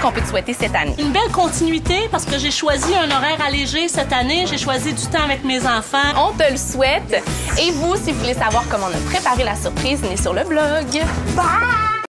Qu'on peut te souhaiter cette année? Une belle continuité parce que j'ai choisi un horaire allégé cette année. J'ai choisi du temps avec mes enfants. On te le souhaite. Et vous, si vous voulez savoir comment on a préparé la surprise, venez sur le blog. Bye!